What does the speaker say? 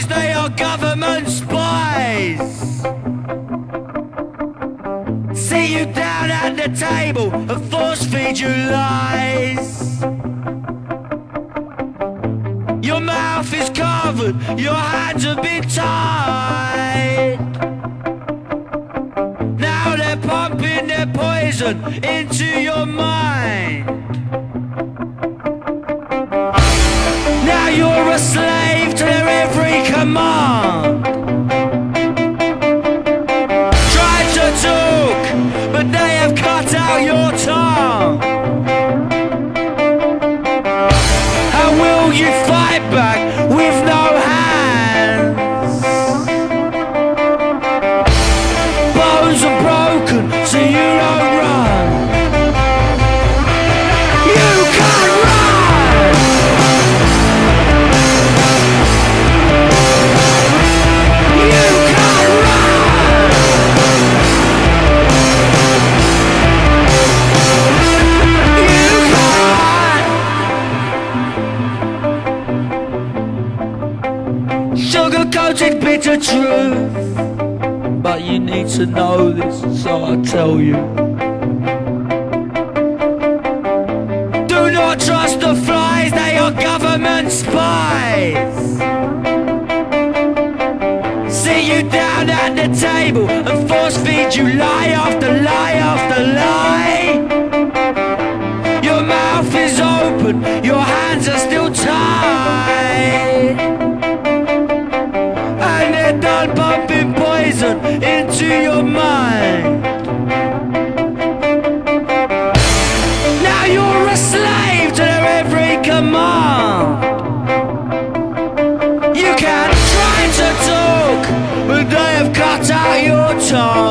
flies, they are government spies. Sit you down at the table and force feed you lies. Your mouth is covered, your hands have been tied. Now they're pumping their poison into your mind. Every command. To but they have cut out your tongue. How will you Sugar-coated bitter truth. But you need to know this, so I tell you. Do not trust the flies, they are government spies. Sit you down at the table and force feed you lie after lie after lie. song.